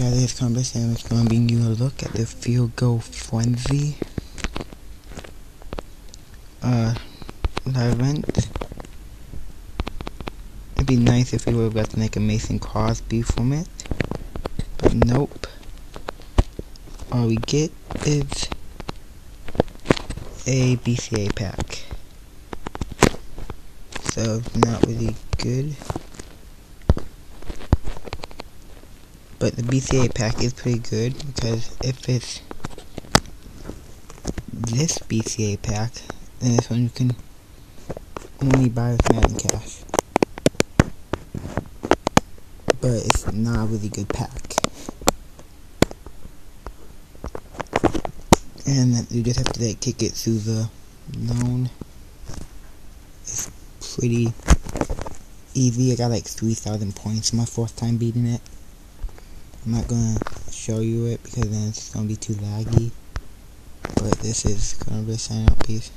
Yeah, this is going to bring you a look at the field goal frenzy. Uh, event. It'd be nice if we were able to make a Mason Crosby from it. But nope. All we get is a BCA pack. So, not really good. But the BCA pack is pretty good because if it's this BCA pack, then this one you can only buy with Madden Cash. But it's not a really good pack. And you just have to like kick it through the loan. It's pretty easy. I got like 3,000 points my fourth time beating it. I'm not gonna show you it because then it's gonna be too laggy. But this is gonna be a sign out piece.